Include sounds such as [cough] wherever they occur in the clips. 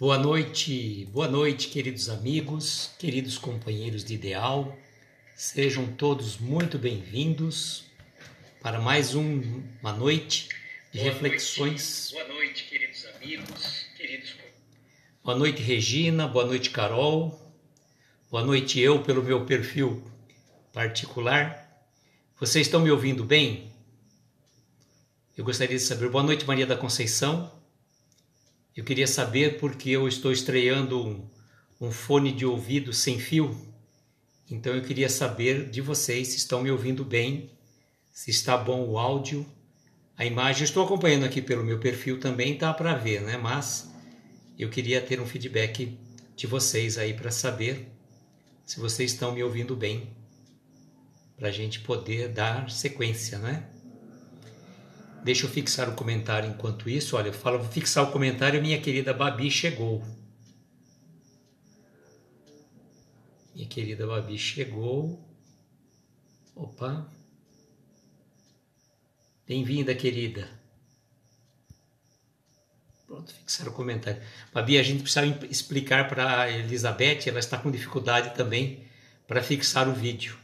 Boa noite, boa noite, queridos amigos, queridos companheiros de ideal. Sejam todos muito bem-vindos para mais um, uma noite de boa reflexões. Noite. Boa noite, queridos amigos, queridos. Boa noite, Regina. Boa noite, Carol. Boa noite, eu, pelo meu perfil particular. Vocês estão me ouvindo bem? Eu gostaria de saber. Boa noite, Maria da Conceição. Eu queria saber porque eu estou estreando um, um fone de ouvido sem fio. Então eu queria saber de vocês se estão me ouvindo bem, se está bom o áudio, a imagem. Estou acompanhando aqui pelo meu perfil também, tá para ver, né? Mas eu queria ter um feedback de vocês aí para saber se vocês estão me ouvindo bem, para a gente poder dar sequência, né? Deixa eu fixar o comentário enquanto isso. Olha, eu falo, vou fixar o comentário, minha querida Babi chegou. Minha querida Babi chegou. Opa. Bem-vinda, querida. Pronto, fixar o comentário. Babi, a gente precisa explicar para a Elizabeth, ela está com dificuldade também para fixar o vídeo.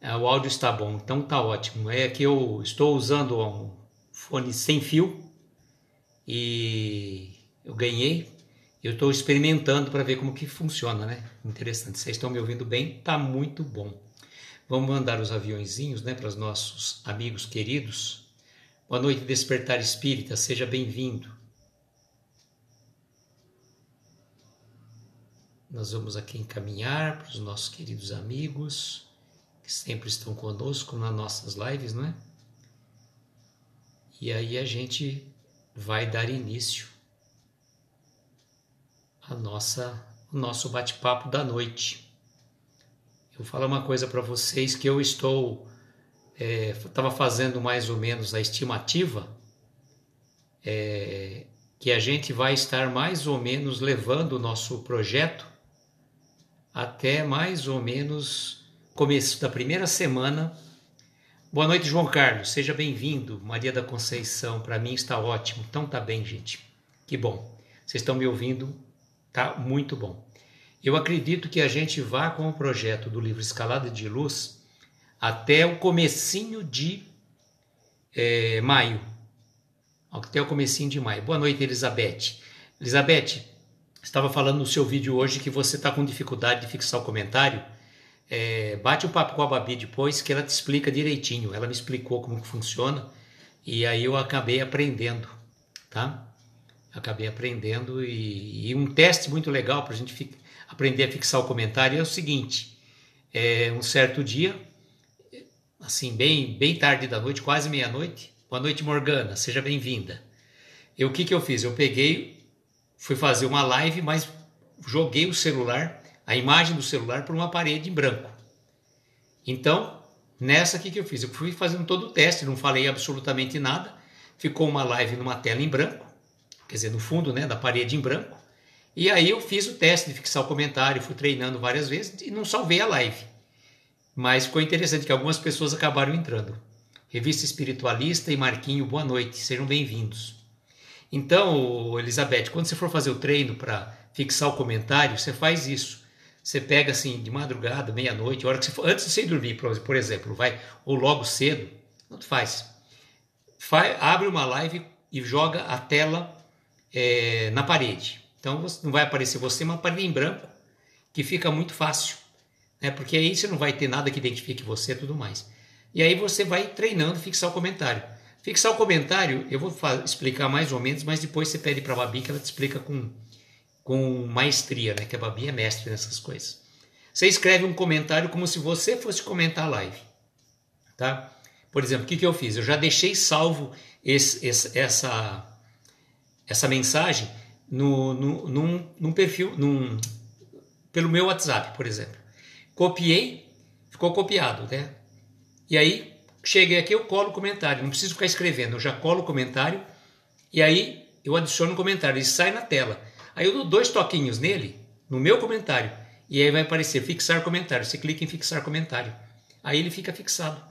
É, o áudio está bom, então tá ótimo. É que eu estou usando um fone sem fio e eu ganhei. Eu estou experimentando para ver como que funciona, né? Interessante. Vocês estão me ouvindo bem? Tá muito bom. Vamos mandar os aviãozinhos, né, para os nossos amigos queridos. Boa noite, Despertar Espírita, seja bem-vindo. Nós vamos aqui encaminhar para os nossos queridos amigos que sempre estão conosco nas nossas lives, não é? E aí a gente vai dar início a nossa o nosso bate-papo da noite. Eu falar uma coisa para vocês que eu estou estava é, fazendo mais ou menos a estimativa é, que a gente vai estar mais ou menos levando o nosso projeto até mais ou menos começo da primeira semana. Boa noite, João Carlos, seja bem-vindo. Maria da Conceição, para mim está ótimo. Então tá bem, gente. Que bom. Vocês estão me ouvindo? Tá muito bom. Eu acredito que a gente vá com o projeto do livro Escalada de Luz até o comecinho de é, maio. Até o comecinho de maio. Boa noite, Elizabeth. Elizabeth, estava falando no seu vídeo hoje que você está com dificuldade de fixar o comentário. É, bate um papo com a Babi depois que ela te explica direitinho. Ela me explicou como que funciona e aí eu acabei aprendendo, tá? Acabei aprendendo e, e um teste muito legal para a gente aprender a fixar o comentário é o seguinte: é, um certo dia assim, bem, bem tarde da noite, quase meia-noite. Boa noite, Morgana, seja bem-vinda. E o que, que eu fiz? Eu peguei, fui fazer uma live, mas joguei o celular, a imagem do celular, por uma parede em branco. Então, nessa aqui que eu fiz, eu fui fazendo todo o teste, não falei absolutamente nada, ficou uma live numa tela em branco, quer dizer, no fundo né, da parede em branco, e aí eu fiz o teste de fixar o comentário, fui treinando várias vezes e não salvei a live. Mas ficou interessante que algumas pessoas acabaram entrando. Revista Espiritualista e Marquinho, boa noite, sejam bem-vindos. Então, Elizabeth, quando você for fazer o treino para fixar o comentário, você faz isso. Você pega assim de madrugada, meia-noite, hora que você for, antes de você dormir, por exemplo, vai ou logo cedo, tanto faz. abre uma live e joga a tela é, na parede. Então não vai aparecer você, uma parede em branco que fica muito fácil né? Porque aí você não vai ter nada que identifique você tudo mais. E aí você vai treinando fixar o comentário. Fixar o comentário, eu vou explicar mais ou menos, mas depois você pede para a Babi que ela te explica com, com maestria, né? Que a Babi é mestre nessas coisas. Você escreve um comentário como se você fosse comentar a live, tá? Por exemplo, o que, que eu fiz? Eu já deixei salvo esse, esse, essa, essa mensagem no, no, num, num perfil, num, pelo meu WhatsApp, por exemplo. Copiei, ficou copiado, né? E aí, cheguei aqui, eu colo o comentário, não preciso ficar escrevendo, eu já colo o comentário e aí eu adiciono o comentário, ele sai na tela. Aí eu dou dois toquinhos nele, no meu comentário, e aí vai aparecer fixar comentário. Você clica em fixar comentário. Aí ele fica fixado.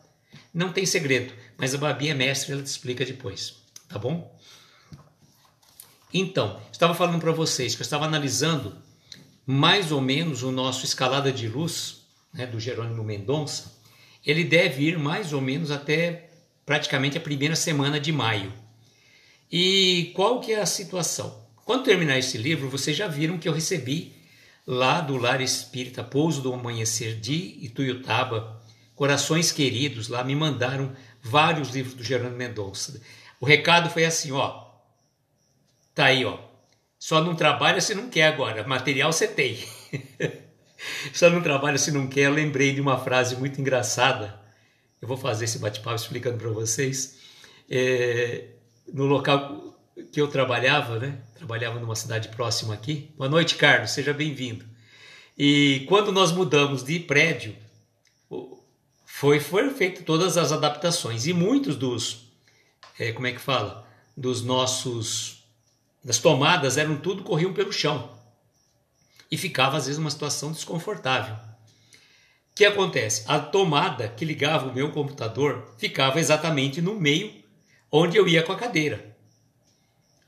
Não tem segredo, mas a Babi é mestre, ela te explica depois, tá bom? Então, estava falando para vocês que eu estava analisando mais ou menos o nosso escalada de luz né, do Jerônimo Mendonça. Ele deve ir mais ou menos até praticamente a primeira semana de maio. E qual que é a situação? Quando terminar esse livro, vocês já viram que eu recebi lá do Lar Espírita Pouso do Amanhecer de Ituiutaba, Corações Queridos, lá me mandaram vários livros do Jerônimo Mendonça. O recado foi assim, ó, tá aí, ó, só não trabalha se não quer agora, material você tem. [laughs] só não trabalha se não quer. Eu lembrei de uma frase muito engraçada. Eu vou fazer esse bate-papo explicando para vocês. É, no local que eu trabalhava, né? Trabalhava numa cidade próxima aqui. Boa noite, Carlos, seja bem-vindo. E quando nós mudamos de prédio, foi, foi feito todas as adaptações e muitos dos, é, como é que fala, dos nossos, das tomadas eram tudo corriam pelo chão e ficava às vezes uma situação desconfortável. O que acontece? A tomada que ligava o meu computador ficava exatamente no meio onde eu ia com a cadeira.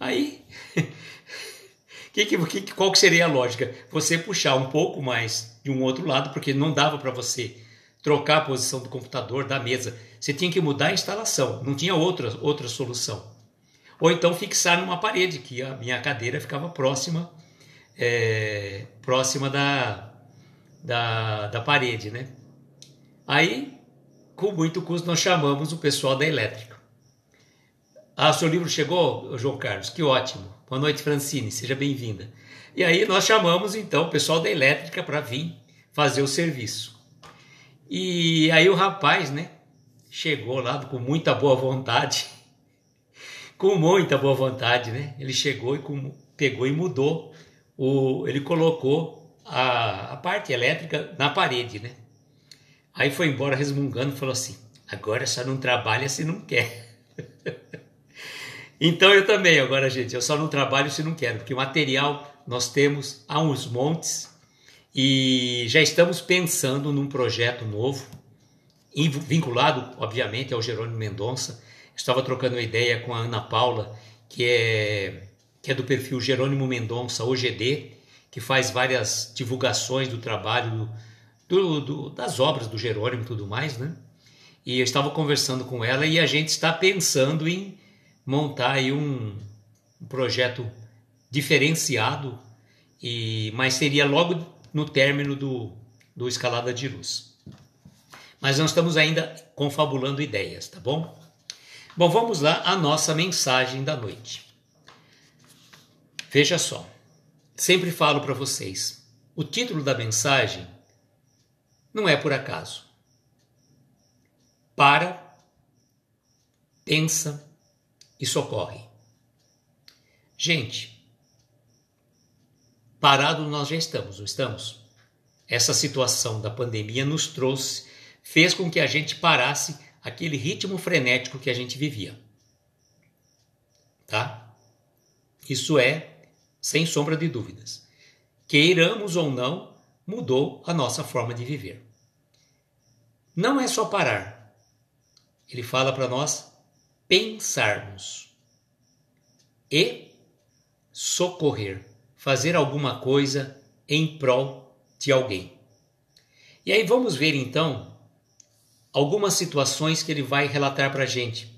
Aí, [laughs] que, que, qual que seria a lógica? Você puxar um pouco mais de um outro lado, porque não dava para você trocar a posição do computador, da mesa. Você tinha que mudar a instalação, não tinha outra, outra solução. Ou então fixar numa parede, que a minha cadeira ficava próxima, é, próxima da, da, da parede, né? Aí, com muito custo, nós chamamos o pessoal da elétrica. Ah, seu livro chegou, João Carlos? Que ótimo. Boa noite, Francine, seja bem-vinda. E aí nós chamamos então o pessoal da elétrica para vir fazer o serviço. E aí o rapaz, né, chegou lá com muita boa vontade, [laughs] com muita boa vontade, né? Ele chegou e com, pegou e mudou, o, ele colocou a, a parte elétrica na parede, né? Aí foi embora resmungando falou assim: agora só não trabalha se não quer. [laughs] então eu também, agora, gente, eu só não trabalho se não quero, porque material nós temos há uns montes e já estamos pensando num projeto novo, vinculado, obviamente, ao Jerônimo Mendonça. Estava trocando uma ideia com a Ana Paula, que é, que é do perfil Jerônimo Mendonça, OGD, que faz várias divulgações do trabalho, do, do, das obras do Jerônimo e tudo mais, né? E eu estava conversando com ela e a gente está pensando em montar aí um, um projeto diferenciado, e mas seria logo no término do, do Escalada de Luz. Mas nós estamos ainda confabulando ideias, tá bom? Bom, vamos lá a nossa mensagem da noite. Veja só, sempre falo para vocês, o título da mensagem não é por acaso. Para, pensa e socorre. Gente, Parado nós já estamos, não estamos? Essa situação da pandemia nos trouxe, fez com que a gente parasse aquele ritmo frenético que a gente vivia. Tá? Isso é, sem sombra de dúvidas. Queiramos ou não, mudou a nossa forma de viver. Não é só parar. Ele fala para nós pensarmos e socorrer fazer alguma coisa em prol de alguém. E aí vamos ver então algumas situações que ele vai relatar para a gente.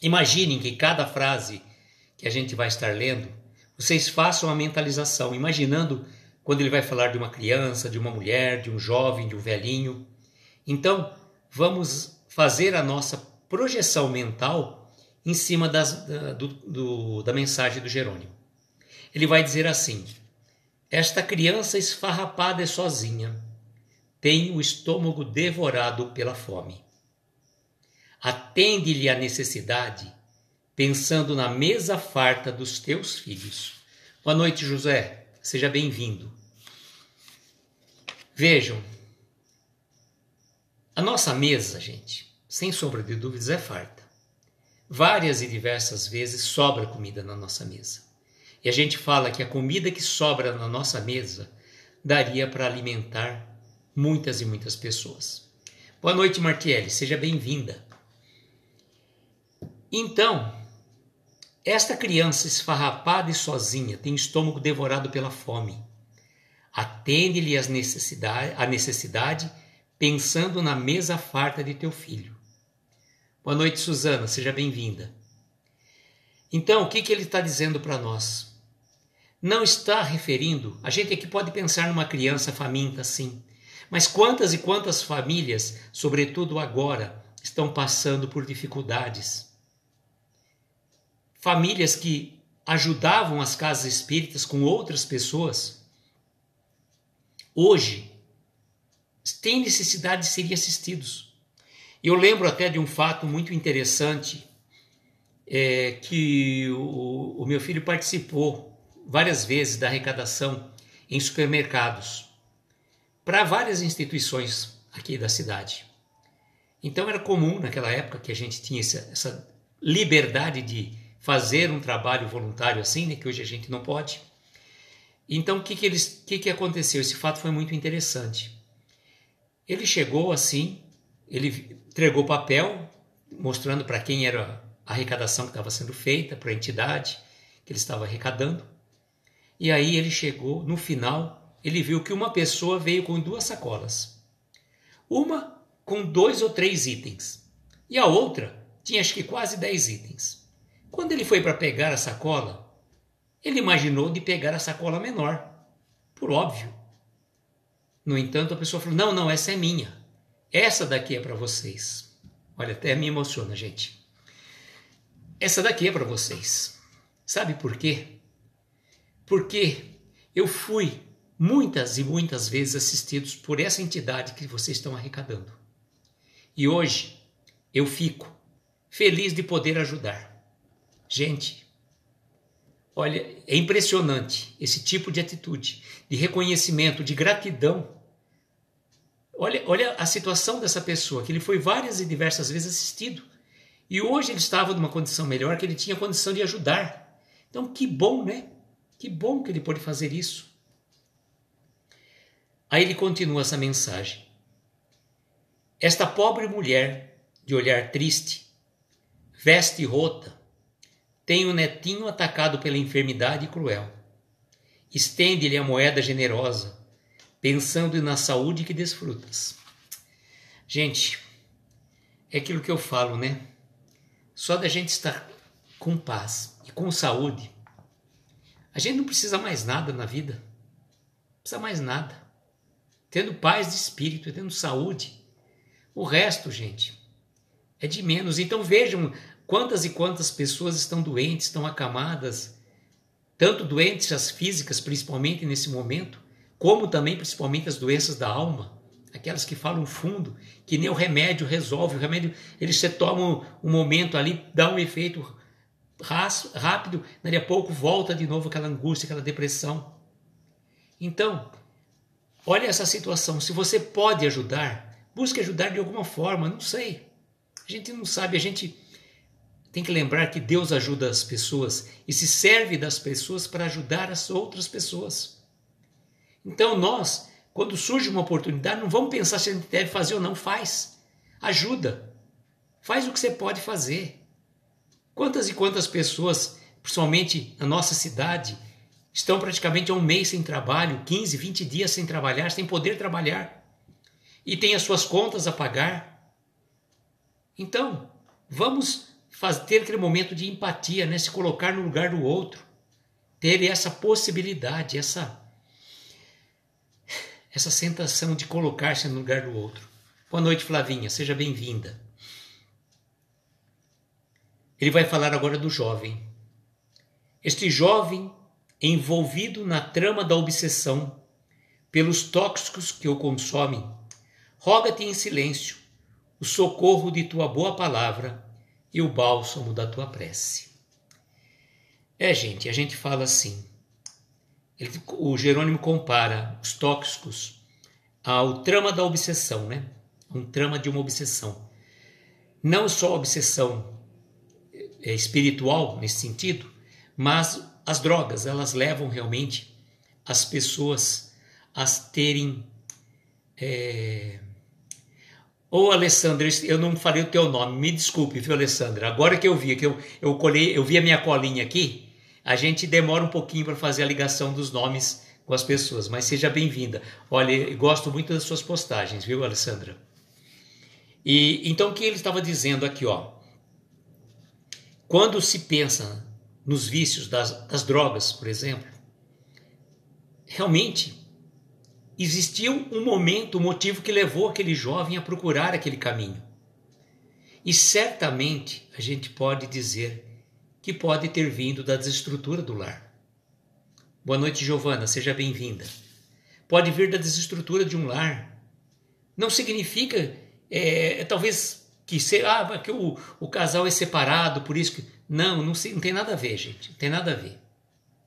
Imaginem que cada frase que a gente vai estar lendo, vocês façam a mentalização, imaginando quando ele vai falar de uma criança, de uma mulher, de um jovem, de um velhinho. Então, vamos fazer a nossa projeção mental em cima das, da, do, do, da mensagem do Jerônimo ele vai dizer assim: Esta criança esfarrapada e sozinha tem o estômago devorado pela fome. Atende-lhe a necessidade, pensando na mesa farta dos teus filhos. Boa noite, José. Seja bem-vindo. Vejam, a nossa mesa, gente, sem sombra de dúvidas, é farta. Várias e diversas vezes sobra comida na nossa mesa. E a gente fala que a comida que sobra na nossa mesa daria para alimentar muitas e muitas pessoas. Boa noite, Martiele, seja bem-vinda. Então, Esta criança esfarrapada e sozinha tem estômago devorado pela fome. Atende-lhe a necessidade pensando na mesa farta de teu filho. Boa noite, Suzana, seja bem-vinda. Então, o que, que ele está dizendo para nós? Não está referindo, a gente aqui pode pensar numa criança faminta, sim, mas quantas e quantas famílias, sobretudo agora, estão passando por dificuldades? Famílias que ajudavam as casas espíritas com outras pessoas, hoje têm necessidade de serem assistidos. Eu lembro até de um fato muito interessante é, que o, o meu filho participou várias vezes da arrecadação em supermercados para várias instituições aqui da cidade. Então era comum naquela época que a gente tinha essa, essa liberdade de fazer um trabalho voluntário assim, né, que hoje a gente não pode. Então o que que, eles, que que aconteceu? Esse fato foi muito interessante. Ele chegou assim, ele entregou papel mostrando para quem era a arrecadação que estava sendo feita, para a entidade que ele estava arrecadando. E aí ele chegou, no final, ele viu que uma pessoa veio com duas sacolas. Uma com dois ou três itens, e a outra tinha acho que quase dez itens. Quando ele foi para pegar a sacola, ele imaginou de pegar a sacola menor, por óbvio. No entanto, a pessoa falou: Não, não, essa é minha. Essa daqui é para vocês. Olha, até me emociona, gente. Essa daqui é para vocês. Sabe por quê? Porque eu fui muitas e muitas vezes assistidos por essa entidade que vocês estão arrecadando. E hoje eu fico feliz de poder ajudar. Gente, olha, é impressionante esse tipo de atitude, de reconhecimento, de gratidão Olha, olha a situação dessa pessoa, que ele foi várias e diversas vezes assistido. E hoje ele estava numa condição melhor, que ele tinha condição de ajudar. Então, que bom, né? Que bom que ele pôde fazer isso. Aí ele continua essa mensagem. Esta pobre mulher, de olhar triste, veste rota, tem o um netinho atacado pela enfermidade cruel. Estende-lhe a moeda generosa, pensando na saúde que desfrutas. Gente, é aquilo que eu falo, né? Só da gente estar com paz e com saúde, a gente não precisa mais nada na vida. Não precisa mais nada. Tendo paz de espírito, tendo saúde, o resto, gente, é de menos. Então vejam quantas e quantas pessoas estão doentes, estão acamadas, tanto doentes as físicas, principalmente nesse momento, como também principalmente as doenças da alma, aquelas que falam fundo, que nem o remédio resolve, o remédio ele se toma um momento ali, dá um efeito rápido, dali a pouco volta de novo aquela angústia, aquela depressão. Então, olha essa situação, se você pode ajudar, busque ajudar de alguma forma, não sei. A gente não sabe, a gente tem que lembrar que Deus ajuda as pessoas e se serve das pessoas para ajudar as outras pessoas. Então nós, quando surge uma oportunidade, não vamos pensar se a gente deve fazer ou não, faz. Ajuda. Faz o que você pode fazer. Quantas e quantas pessoas, principalmente na nossa cidade, estão praticamente há um mês sem trabalho, 15, 20 dias sem trabalhar, sem poder trabalhar, e têm as suas contas a pagar. Então, vamos fazer, ter aquele momento de empatia, né? se colocar no lugar do outro, ter essa possibilidade, essa essa sensação de colocar-se no lugar do outro. Boa noite, Flavinha, seja bem-vinda. Ele vai falar agora do jovem. Este jovem, envolvido na trama da obsessão pelos tóxicos que o consomem, roga-te em silêncio o socorro de tua boa palavra e o bálsamo da tua prece. É, gente, a gente fala assim. Ele, o Jerônimo compara os tóxicos ao trama da obsessão, né? Um trama de uma obsessão. Não só obsessão é, espiritual nesse sentido, mas as drogas, elas levam realmente as pessoas a terem. É... Ô Alessandra, eu não falei o teu nome, me desculpe, viu, Alessandra? Agora que eu vi, que eu, eu colhei, eu vi a minha colinha aqui, a gente demora um pouquinho para fazer a ligação dos nomes com as pessoas, mas seja bem-vinda. Olha, gosto muito das suas postagens, viu, Alessandra? E então o que ele estava dizendo aqui, ó? Quando se pensa nos vícios das, das drogas, por exemplo, realmente existiu um momento, um motivo que levou aquele jovem a procurar aquele caminho. E certamente a gente pode dizer que pode ter vindo da desestrutura do lar. Boa noite, Giovana, seja bem-vinda. Pode vir da desestrutura de um lar. Não significa, é, talvez, que, se, ah, que o, o casal é separado, por isso que. Não, não, não tem nada a ver, gente. Não tem nada a ver.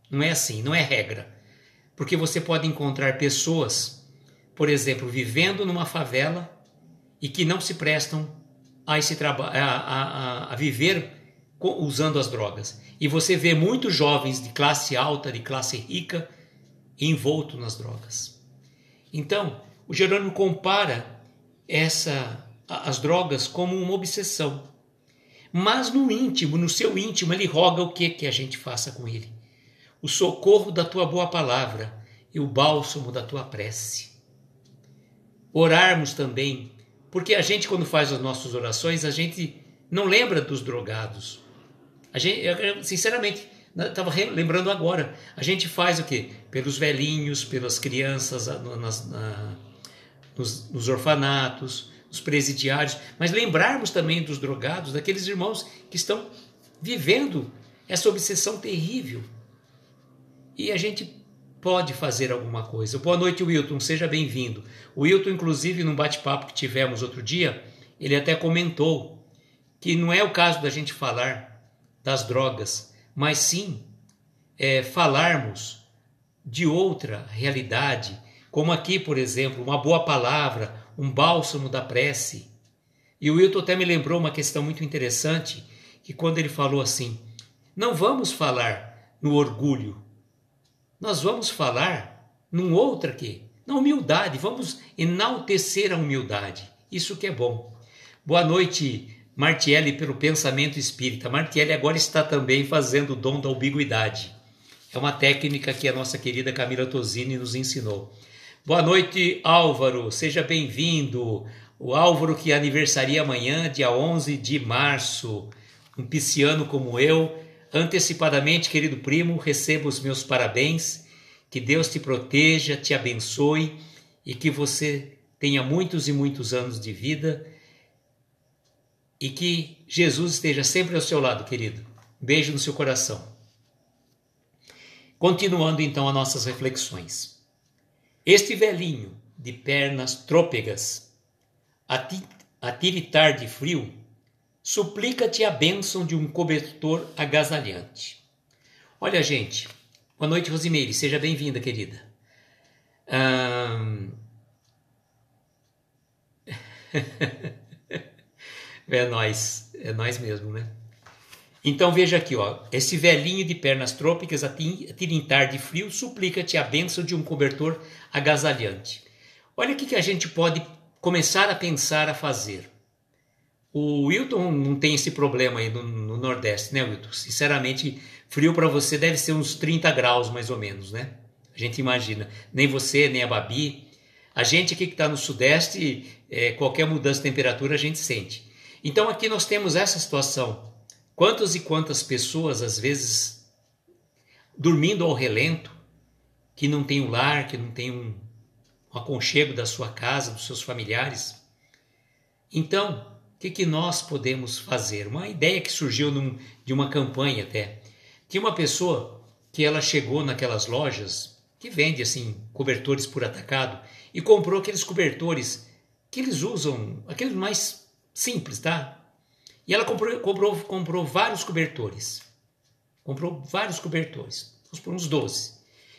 Não é assim, não é regra. Porque você pode encontrar pessoas, por exemplo, vivendo numa favela e que não se prestam a, esse a, a, a viver usando as drogas. E você vê muitos jovens de classe alta, de classe rica, envolto nas drogas. Então, o Jerônimo compara essa as drogas como uma obsessão. Mas no íntimo, no seu íntimo, ele roga o que que a gente faça com ele? o socorro da tua boa palavra e o bálsamo da tua prece. Orarmos também, porque a gente, quando faz as nossas orações, a gente não lembra dos drogados. A gente, sinceramente, estava lembrando agora, a gente faz o quê? Pelos velhinhos, pelas crianças nas, na, nos, nos orfanatos, nos presidiários, mas lembrarmos também dos drogados, daqueles irmãos que estão vivendo essa obsessão terrível e a gente pode fazer alguma coisa. Boa noite, Wilton, seja bem-vindo. O Wilton, inclusive, num bate-papo que tivemos outro dia, ele até comentou que não é o caso da gente falar das drogas, mas sim é, falarmos de outra realidade, como aqui, por exemplo, uma boa palavra, um bálsamo da prece. E o Wilton até me lembrou uma questão muito interessante, que quando ele falou assim, não vamos falar no orgulho, nós vamos falar num outro aqui, na humildade, vamos enaltecer a humildade. Isso que é bom. Boa noite, Martielli, pelo pensamento espírita. Martielli agora está também fazendo o dom da ambiguidade. É uma técnica que a nossa querida Camila Tosini nos ensinou. Boa noite, Álvaro, seja bem-vindo. O Álvaro que aniversaria amanhã, dia 11 de março. Um pisciano como eu, Antecipadamente, querido primo, receba os meus parabéns. Que Deus te proteja, te abençoe e que você tenha muitos e muitos anos de vida e que Jesus esteja sempre ao seu lado, querido. Beijo no seu coração. Continuando então as nossas reflexões. Este velhinho de pernas trôpegas, a tiritar de frio, suplica-te a bênção de um cobertor agasalhante. Olha, gente, boa noite, Rosimeire, seja bem-vinda, querida. [laughs] é nós, é nós mesmo, né? Então veja aqui, ó, esse velhinho de pernas trôpicas a tirintar de frio suplica-te a bênção de um cobertor agasalhante. Olha o que a gente pode começar a pensar a fazer. O Wilton não tem esse problema aí no, no Nordeste, né, Wilton? Sinceramente, frio para você deve ser uns 30 graus mais ou menos, né? A gente imagina. Nem você, nem a Babi. A gente aqui que está no Sudeste, é, qualquer mudança de temperatura a gente sente. Então aqui nós temos essa situação. Quantas e quantas pessoas, às vezes, dormindo ao relento, que não tem um lar, que não tem um, um aconchego da sua casa, dos seus familiares. Então, o que, que nós podemos fazer? Uma ideia que surgiu num, de uma campanha até. Tinha uma pessoa que ela chegou naquelas lojas que vende assim cobertores por atacado e comprou aqueles cobertores que eles usam, aqueles mais simples, tá? E ela comprou, comprou, comprou vários cobertores. Comprou vários cobertores, por uns 12.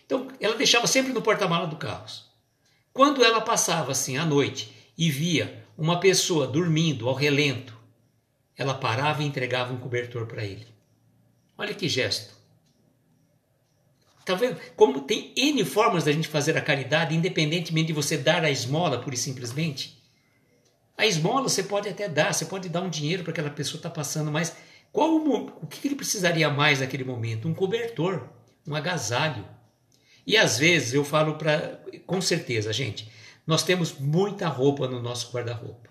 Então, ela deixava sempre no porta-mala do carro. Quando ela passava assim à noite e via uma pessoa dormindo ao relento, ela parava e entregava um cobertor para ele. Olha que gesto. Está vendo? Como tem N formas da gente fazer a caridade, independentemente de você dar a esmola, pura e simplesmente. A esmola você pode até dar, você pode dar um dinheiro para aquela pessoa que está passando, mas qual o, o que ele precisaria mais naquele momento? Um cobertor, um agasalho. E às vezes eu falo para, com certeza, gente, nós temos muita roupa no nosso guarda-roupa.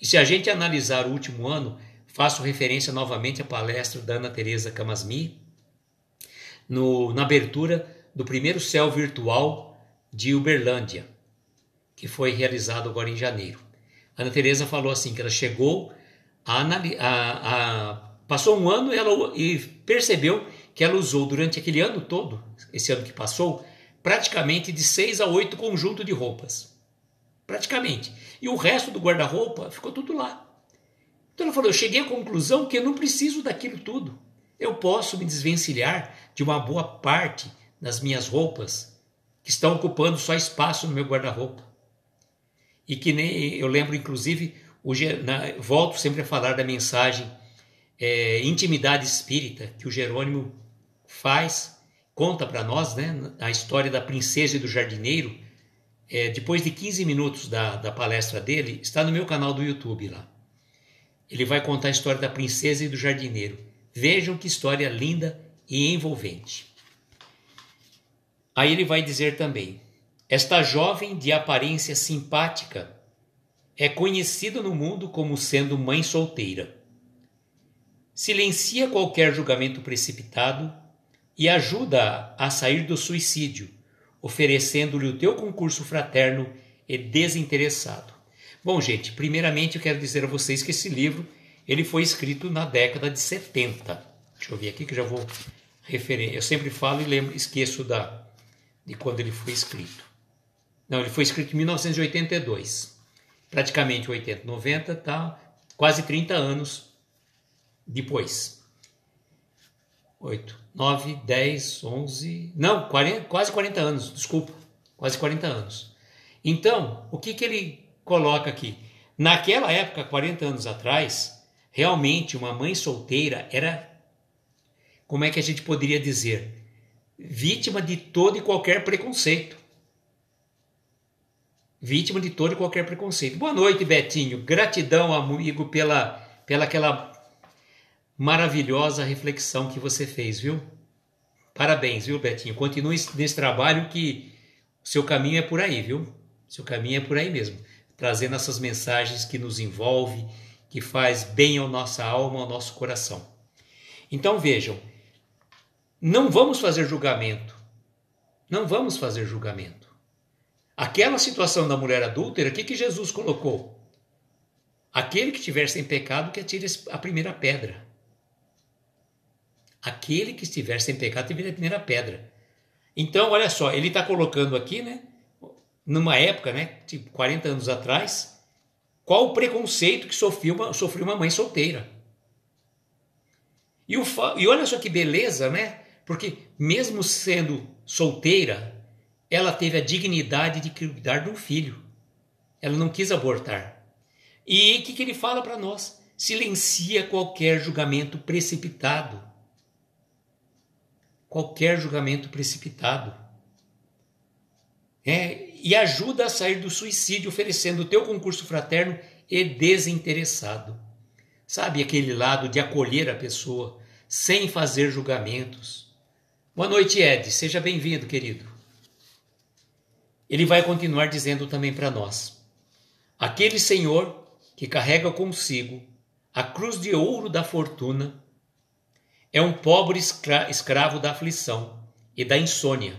E se a gente analisar o último ano, faço referência novamente à palestra da Ana Teresa Camasmi, no, na abertura do primeiro céu virtual de Uberlândia, que foi realizado agora em janeiro. Ana Teresa falou assim que ela chegou a, a, a passou um ano ela, e percebeu que ela usou durante aquele ano todo, esse ano que passou, praticamente de seis a oito conjuntos de roupas. Praticamente. E o resto do guarda-roupa ficou tudo lá. Então ela falou: Eu cheguei à conclusão que eu não preciso daquilo tudo. Eu posso me desvencilhar de uma boa parte das minhas roupas que estão ocupando só espaço no meu guarda-roupa e que nem eu lembro inclusive o, na, volto sempre a falar da mensagem é, intimidade espírita que o Jerônimo faz conta para nós né a história da princesa e do jardineiro é, depois de 15 minutos da, da palestra dele está no meu canal do YouTube lá. Ele vai contar a história da princesa e do jardineiro. Vejam que história linda e envolvente. Aí ele vai dizer também esta jovem de aparência simpática é conhecida no mundo como sendo mãe solteira. Silencia qualquer julgamento precipitado e ajuda a sair do suicídio, oferecendo-lhe o teu concurso fraterno e desinteressado. Bom, gente, primeiramente eu quero dizer a vocês que esse livro ele foi escrito na década de 70. Deixa eu ver aqui que já vou referir. Eu sempre falo e lembro, esqueço da de quando ele foi escrito. Não, ele foi escrito em 1982. Praticamente 80, 90, tá quase 30 anos depois. 8, 9, 10, 11, não, 40, quase 40 anos, desculpa, quase 40 anos. Então, o que, que ele coloca aqui? Naquela época, 40 anos atrás, realmente uma mãe solteira era, como é que a gente poderia dizer, vítima de todo e qualquer preconceito vítima de todo e qualquer preconceito. Boa noite, Betinho. Gratidão, amigo, pela, pela aquela maravilhosa reflexão que você fez, viu? Parabéns, viu, Betinho? Continue nesse trabalho que o seu caminho é por aí, viu? Seu caminho é por aí mesmo, trazendo essas mensagens que nos envolve, que faz bem à nossa alma, ao nosso coração. Então vejam, não vamos fazer julgamento. Não vamos fazer julgamento. Aquela situação da mulher adúltera, o que, que Jesus colocou? Aquele que estiver sem pecado, que atire a primeira pedra. Aquele que estiver sem pecado, atire a primeira pedra. Então, olha só, ele está colocando aqui, né? Numa época, né? Tipo 40 anos atrás, qual o preconceito que sofreu uma, sofreu uma mãe solteira. E, o, e olha só que beleza, né? Porque mesmo sendo solteira, ela teve a dignidade de cuidar um filho. Ela não quis abortar. E o que, que ele fala para nós? Silencia qualquer julgamento precipitado. Qualquer julgamento precipitado. É, e ajuda a sair do suicídio, oferecendo o teu concurso fraterno e desinteressado. Sabe aquele lado de acolher a pessoa sem fazer julgamentos. Boa noite, Ed. Seja bem-vindo, querido ele vai continuar dizendo também para nós: aquele Senhor que carrega consigo a cruz de ouro da fortuna é um pobre escra escravo da aflição e da insônia.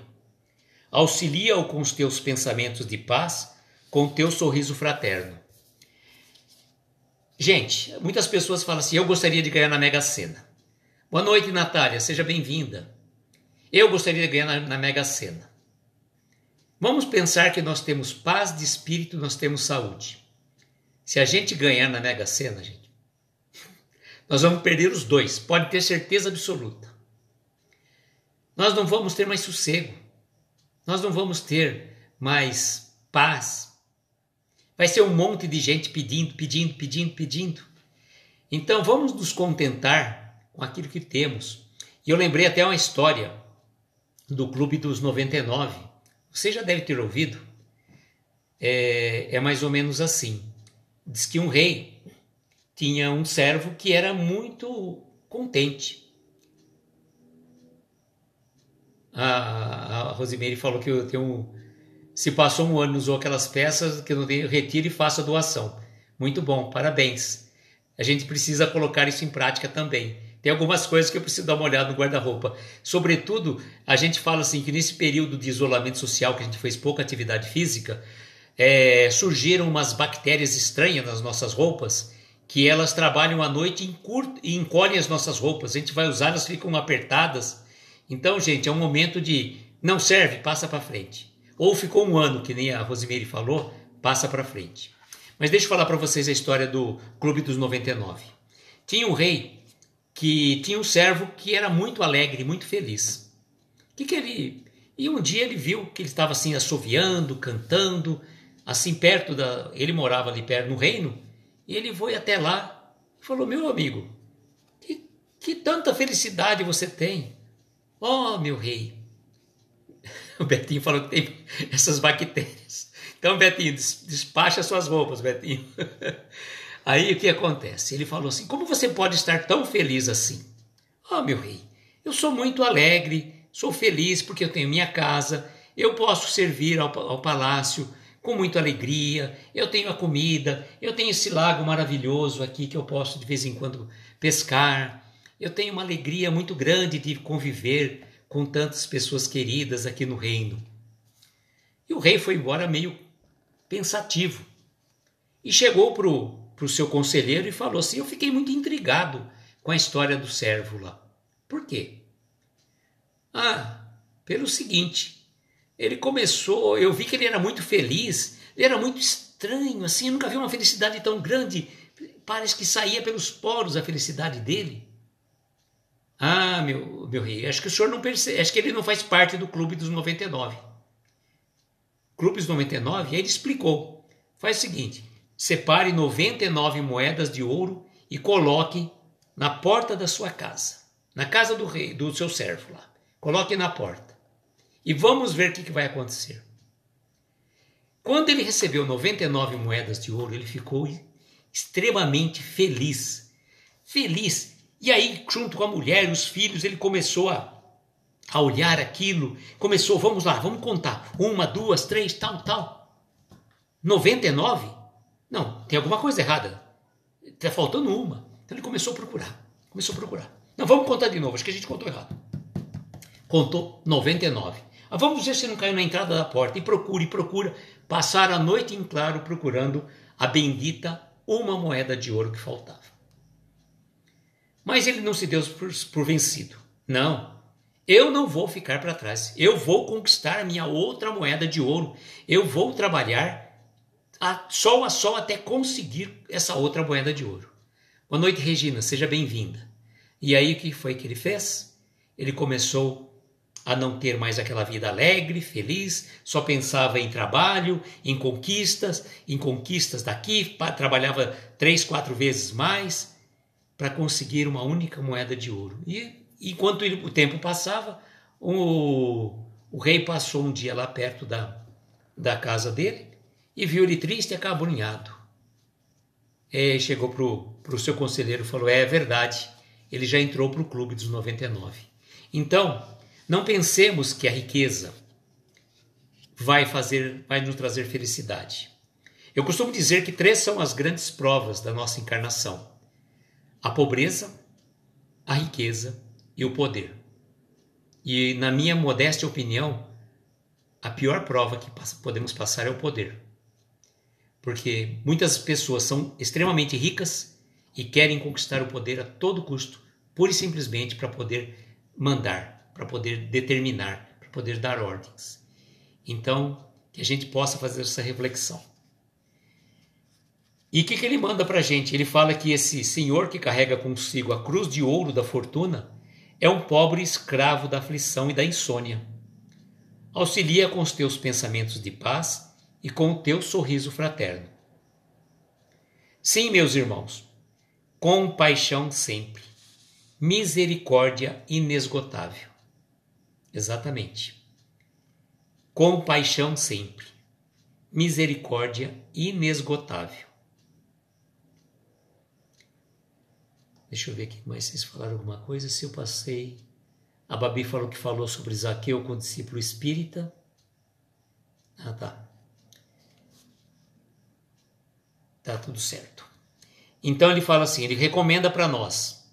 Auxilia-o com os teus pensamentos de paz, com o teu sorriso fraterno. Gente, muitas pessoas falam assim: eu gostaria de ganhar na Mega Sena. Boa noite, Natália, seja bem-vinda. Eu gostaria de ganhar na, na Mega Sena. Vamos pensar que nós temos paz de espírito, nós temos saúde. Se a gente ganhar na Mega Sena, gente, [laughs] nós vamos perder os dois, pode ter certeza absoluta. Nós não vamos ter mais sossego. Nós não vamos ter mais paz. Vai ser um monte de gente pedindo, pedindo, pedindo, pedindo. Então vamos nos contentar com aquilo que temos. E eu lembrei até uma história do Clube dos 99 você já deve ter ouvido. É, é mais ou menos assim. diz que um rei tinha um servo que era muito contente. A, a Rosemary falou que eu tenho um, se passou um ano usou aquelas peças que não tenho, retire e faça doação. Muito bom, parabéns. A gente precisa colocar isso em prática também. Tem algumas coisas que eu preciso dar uma olhada no guarda-roupa. Sobretudo, a gente fala assim que nesse período de isolamento social, que a gente fez pouca atividade física, é, surgiram umas bactérias estranhas nas nossas roupas que elas trabalham à noite e, e encolhem as nossas roupas. A gente vai usar, elas ficam apertadas. Então, gente, é um momento de não serve, passa para frente. Ou ficou um ano, que nem a Rosemary falou, passa para frente. Mas deixa eu falar para vocês a história do Clube dos 99. Tinha um rei que tinha um servo que era muito alegre, muito feliz. Que, que ele. E um dia ele viu que ele estava assim assoviando, cantando, assim perto da. Ele morava ali perto no reino, e ele foi até lá e falou: Meu amigo, que, que tanta felicidade você tem. Oh, meu rei. [laughs] O Betinho falou que tem [laughs] essas bactérias. Então, Betinho, despacha suas roupas, Betinho. [laughs] Aí o que acontece? Ele falou assim: Como você pode estar tão feliz assim? Ah, oh, meu rei, eu sou muito alegre, sou feliz porque eu tenho minha casa, eu posso servir ao, ao palácio com muita alegria, eu tenho a comida, eu tenho esse lago maravilhoso aqui que eu posso de vez em quando pescar, eu tenho uma alegria muito grande de conviver com tantas pessoas queridas aqui no reino. E o rei foi embora meio pensativo e chegou para o para o seu conselheiro e falou assim: Eu fiquei muito intrigado com a história do servo lá. Por quê? Ah, pelo seguinte: ele começou, eu vi que ele era muito feliz, ele era muito estranho, assim, eu nunca vi uma felicidade tão grande. Parece que saía pelos poros a felicidade dele. Ah, meu, meu rei, acho que o senhor não percebe, acho que ele não faz parte do clube dos 99. Clube dos 99, aí ele explicou. Faz o seguinte: separe 99 moedas de ouro e coloque na porta da sua casa, na casa do rei, do seu servo lá. Coloque na porta. E vamos ver o que, vai acontecer. Quando ele recebeu 99 moedas de ouro, ele ficou extremamente feliz. Feliz. E aí, junto com a mulher e os filhos, ele começou a, a olhar aquilo. Começou, vamos lá, vamos contar. Uma, duas, três, tal, tal. 99? Não, tem alguma coisa errada. Está faltando uma. Então ele começou a procurar. Começou a procurar. Não, vamos contar de novo. Acho que a gente contou errado. Contou 99. Ah, vamos ver se não caiu na entrada da porta. E procura, e procura. Passar a noite em claro procurando a bendita uma moeda de ouro que faltava. Mas ele não se deu por, por vencido. Não. Eu não vou ficar para trás. Eu vou conquistar a minha outra moeda de ouro. Eu vou trabalhar a sol a sol até conseguir essa outra moeda de ouro. Boa noite, Regina, seja bem-vinda. E aí o que foi que ele fez? Ele começou a não ter mais aquela vida alegre, feliz, só pensava em trabalho, em conquistas, em conquistas daqui, trabalhava três, quatro vezes mais para conseguir uma única moeda de ouro. E enquanto o tempo passava, o, o rei passou um dia lá perto da, da casa dele e viu ele triste e acabrunhado. E chegou para o seu conselheiro e falou: É verdade, ele já entrou para o clube dos 99. Então, não pensemos que a riqueza vai fazer, vai nos trazer felicidade. Eu costumo dizer que três são as grandes provas da nossa encarnação: a pobreza, a riqueza e o poder. E, na minha modesta opinião, a pior prova que podemos passar é o poder porque muitas pessoas são extremamente ricas e querem conquistar o poder a todo custo, pura e simplesmente para poder mandar, para poder determinar, para poder dar ordens. Então, que a gente possa fazer essa reflexão. E o que, que ele manda para a gente? Ele fala que esse senhor que carrega consigo a cruz de ouro da fortuna é um pobre escravo da aflição e da insônia. Auxilia com os teus pensamentos de paz e com o teu sorriso fraterno. Sim, meus irmãos, compaixão sempre, misericórdia inesgotável. Exatamente. Compaixão sempre, misericórdia inesgotável. Deixa eu ver aqui mais vocês falaram alguma coisa. Se eu passei. A Babi falou que falou sobre Zaqueu com o discípulo espírita. Ah, tá. Tá tudo certo. Então ele fala assim: ele recomenda para nós,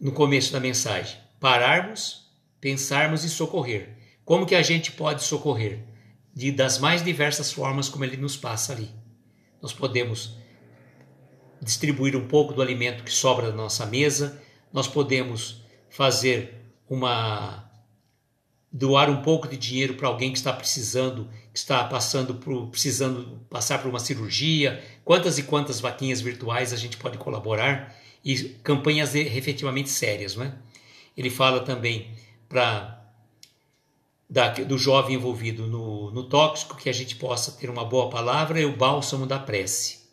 no começo da mensagem, pararmos, pensarmos e socorrer. Como que a gente pode socorrer? De, das mais diversas formas como ele nos passa ali. Nós podemos distribuir um pouco do alimento que sobra da nossa mesa, nós podemos fazer uma doar um pouco de dinheiro para alguém que está precisando, está passando por precisando passar por uma cirurgia, quantas e quantas vaquinhas virtuais a gente pode colaborar e campanhas efetivamente sérias, não é? Ele fala também para do jovem envolvido no, no tóxico que a gente possa ter uma boa palavra e o bálsamo da prece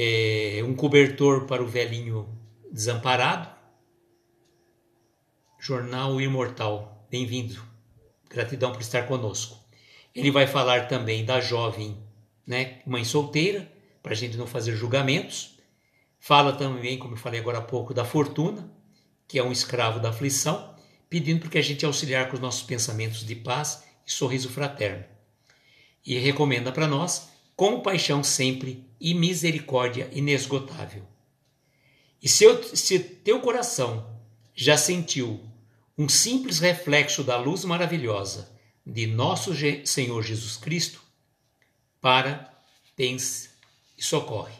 é, um cobertor para o velhinho desamparado. Jornal Imortal, bem-vindo. Gratidão por estar conosco. Ele vai falar também da jovem, né, mãe solteira, para a gente não fazer julgamentos. Fala também, como eu falei agora há pouco, da fortuna, que é um escravo da aflição, pedindo para que a gente auxiliar com os nossos pensamentos de paz e sorriso fraterno. E recomenda para nós compaixão sempre e misericórdia inesgotável. E se, eu, se teu coração já sentiu um simples reflexo da luz maravilhosa de nosso Senhor Jesus Cristo, para, pense e socorre.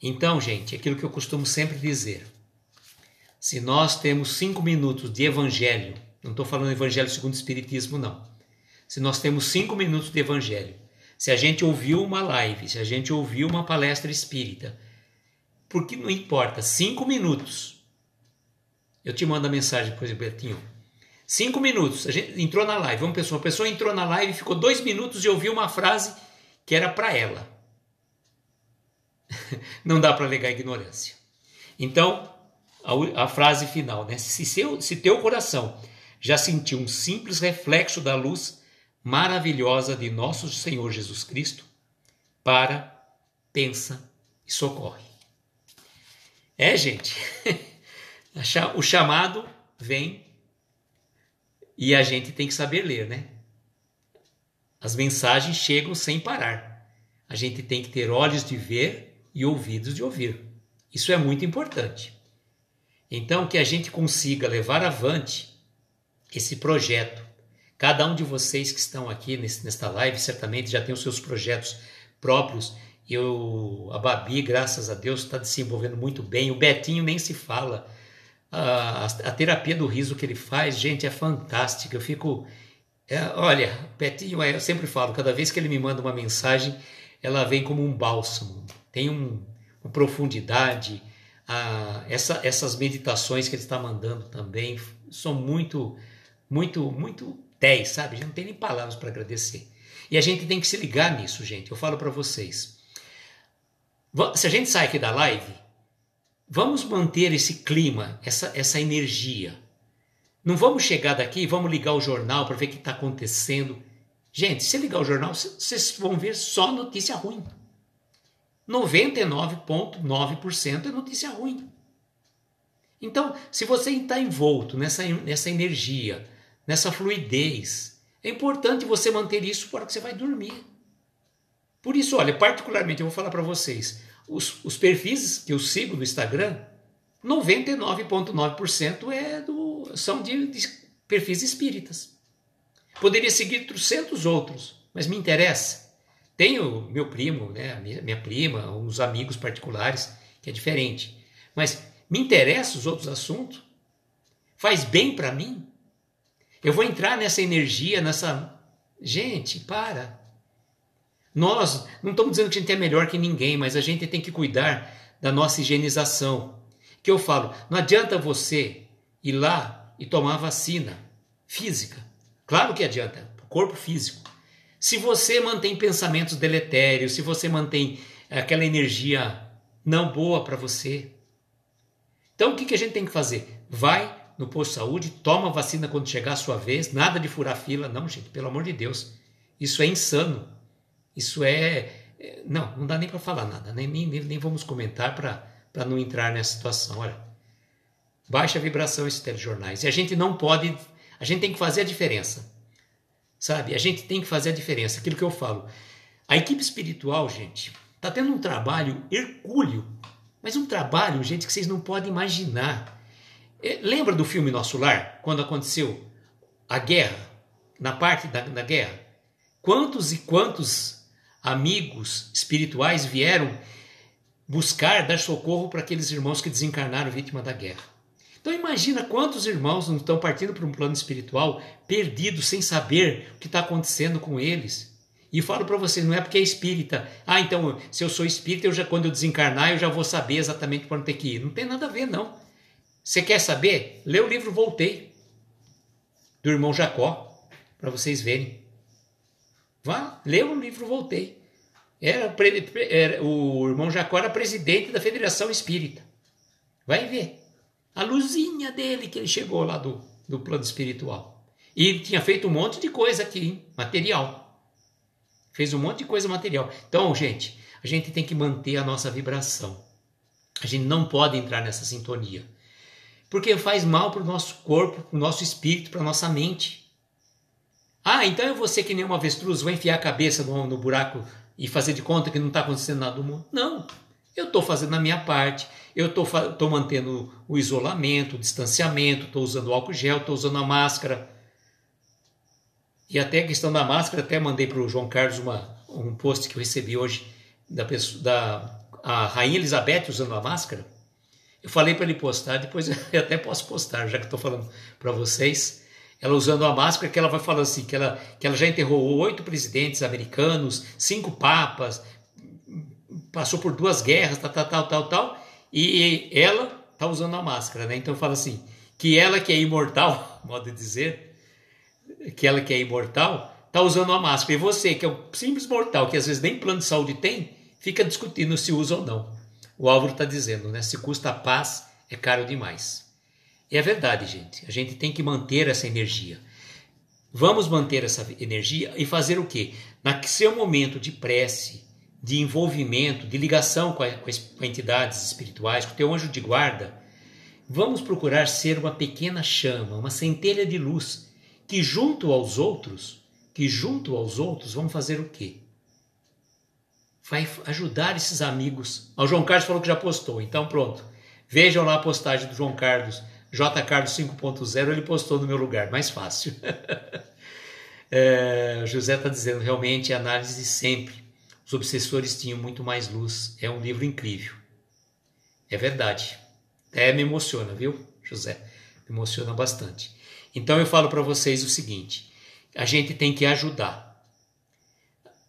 Então, gente, aquilo que eu costumo sempre dizer: se nós temos cinco minutos de evangelho, não estou falando evangelho segundo o Espiritismo, não. Se nós temos cinco minutos de evangelho se a gente ouviu uma live, se a gente ouviu uma palestra espírita, porque não importa, cinco minutos. Eu te mando a mensagem, por exemplo, Betinho. Cinco minutos, a gente entrou na live, uma pessoa, uma pessoa entrou na live, ficou dois minutos e ouviu uma frase que era para ela. [laughs] não dá para alegar ignorância. Então, a, a, frase final, né? Se, seu, se teu coração já sentiu um simples reflexo da luz maravilhosa de nosso Senhor Jesus Cristo para, pensa e socorre. É, gente, [laughs] o chamado vem e a gente tem que saber ler, né? As mensagens chegam sem parar. A gente tem que ter olhos de ver e ouvidos de ouvir. Isso é muito importante. Então, que a gente consiga levar avante esse projeto Cada um de vocês que estão aqui nesse, nesta live certamente já tem os seus projetos próprios. Eu, a Babi, graças a Deus, está se envolvendo muito bem. O Betinho nem se fala. A, a, terapia do riso que ele faz, gente, é fantástica. Eu fico. É, olha, Betinho, eu sempre falo, cada vez que ele me manda uma mensagem, ela vem como um bálsamo. Tem um, uma profundidade. A, essa, essas meditações que ele está mandando também são muito, muito, muito 10, sabe? Já não tem nem palavras para agradecer. E a gente tem que se ligar nisso, gente. Eu falo para vocês. Se a gente sai aqui da live, vamos manter esse clima, essa, essa energia. Não vamos chegar daqui, vamos ligar o jornal para ver o que está acontecendo. Gente, se ligar o jornal, vocês vão ver só notícia ruim. 99,9% é notícia ruim. Então, se você está envolto nessa, nessa energia, nessa fluidez. É importante você manter isso para que você vai dormir. Por isso, olha, particularmente eu vou falar para vocês, os, os, perfis que eu sigo no Instagram, 99,9% é do, são de, de, perfis espíritas. Poderia seguir trocentos outros, mas me interessa. Tenho meu primo, né, minha, minha prima, uns amigos particulares, que é diferente. Mas me interessa os outros assuntos? Faz bem para mim? Eu vou entrar nessa energia, nessa. Gente, para. Nós não estamos dizendo que a gente é melhor que ninguém, mas a gente tem que cuidar da nossa higienização. Que eu falo, não adianta você ir lá e tomar vacina física. Claro que adianta, corpo físico. Se você mantém pensamentos deletérios, se você mantém aquela energia não boa para você. Então o que, que a gente tem que fazer? Vai no posto de saúde, toma vacina quando chegar a sua vez, nada de furar fila. Não, gente, pelo amor de Deus. Isso é insano. Isso é, é, não, não dá nem para falar nada, nem, nem, nem vamos comentar para não entrar nessa situação. Olha, baixa vibração esses telejornais. E a gente não pode, a gente tem que fazer a diferença. Sabe? A gente tem que fazer a diferença. Aquilo que eu falo. A equipe espiritual, gente, está tendo um trabalho hercúleo, mas um trabalho, gente, que vocês não podem imaginar. É, lembra do filme Nosso Lar, quando aconteceu a guerra, na parte da, da guerra? Quantos e quantos amigos espirituais vieram buscar dar socorro para aqueles irmãos que desencarnaram vítima da guerra? Então imagina quantos irmãos não estão partindo para um plano espiritual perdidos, sem saber o que está acontecendo com eles. E falo para vocês, não é porque é espírita. Ah, então se eu sou espírita, eu já quando eu desencarnar, eu já vou saber exatamente para onde tem que ir. Não tem nada a ver, não. Você quer saber? Lê o livro Voltei, do irmão Jacó, para vocês verem. Vá, lê o livro Voltei. Era, era, o irmão Jacó era presidente da Federação Espírita. Vai ver a luzinha dele que ele chegou lá do, do plano espiritual. E tinha feito um monte de coisa aqui, hein? material. Fez um monte de coisa material. Então, gente, a gente tem que manter a nossa vibração. A gente não pode entrar nessa sintonia. Porque faz mal para o nosso corpo, para o nosso espírito, para a nossa mente. Ah, então eu vou ser que nem uma avestruz, vou enfiar a cabeça no, no buraco e fazer de conta que não está acontecendo nada no mundo. Não. Eu estou fazendo a minha parte, eu estou mantendo o isolamento, o distanciamento, estou usando álcool gel, estou usando a máscara. E até a questão da máscara, até mandei para o João Carlos uma, um post que eu recebi hoje da, pessoa, da a Rainha Elizabeth usando a máscara. Eu falei para ele postar, depois [laughs] eu até posso postar, já que estou falando para vocês. Ela usando a máscara, que ela vai falando assim, que ela, que ela já enterrou oito presidentes americanos, cinco papas, passou por duas guerras, tal, tal, tal, tal, tal, e ela está usando a máscara, né? Então fala assim, que ela que é imortal, [laughs] modo de dizer, que ela que é imortal, está usando a máscara. E você, que é um simples mortal, que às vezes nem plano de saúde tem, fica discutindo se usa ou não. O Álvaro está dizendo, né? Se custa a paz, é caro demais. É verdade, gente. A gente tem que manter essa energia. Vamos manter essa energia e fazer o quê? Na seu momento de prece, de envolvimento, de ligação com, a, com entidades espirituais, com o teu anjo de guarda, vamos procurar ser uma pequena chama, uma centelha de luz, que junto aos outros, que junto aos outros vão fazer o quê? Vai ajudar esses amigos. O João Carlos falou que já postou, então pronto. Vejam lá a postagem do João Carlos, J. Carlos 5.0, ele postou no meu lugar, mais fácil. [laughs] é, José está dizendo, realmente, análise sempre os obsessores tinham muito mais luz. É um livro incrível. É verdade. Até me emociona, viu, José? Me emociona bastante. Então eu falo para vocês o seguinte: a gente tem que ajudar.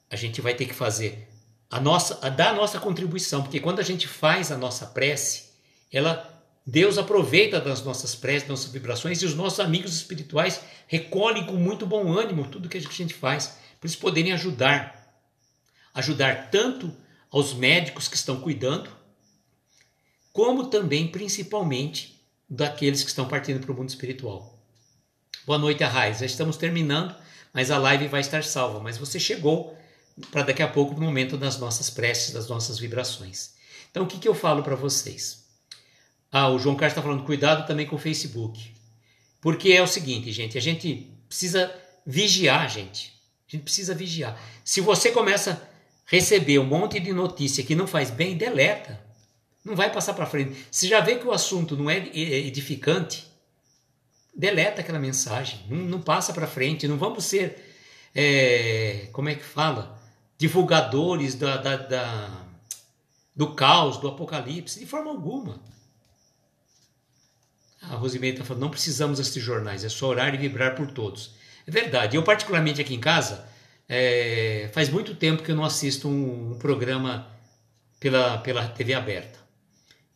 A gente vai ter que fazer a nossa, a dar a nossa contribuição, porque quando a gente faz a nossa prece, ela Deus aproveita das nossas preces, das nossas vibrações e os nossos amigos espirituais recolhem com muito bom ânimo tudo que a gente faz, para eles poderem ajudar ajudar tanto aos médicos que estão cuidando, como também, principalmente, daqueles que estão partindo para o mundo espiritual. Boa noite, Arraiz. Já estamos terminando, mas a live vai estar salva. Mas você chegou para daqui a pouco o momento das nossas preces, das nossas vibrações. Então, o que, que eu falo para vocês? Ah, o João Carlos está falando, cuidado também com o Facebook. Porque é o seguinte, gente, a gente precisa vigiar, gente. A gente precisa vigiar. Se você começa receber um monte de notícia que não faz bem, deleta. Não vai passar para frente. Se já vê que o assunto não é edificante, deleta aquela mensagem. Não, não passa para frente. Não vamos ser, é, como é que fala? Divulgadores da, da, da, do caos, do apocalipse, de forma alguma. A Rosimeire está falando, não precisamos desses jornais, é só orar e vibrar por todos. É verdade. Eu, particularmente aqui em casa, é, faz muito tempo que eu não assisto um, um, programa pela, pela TV aberta.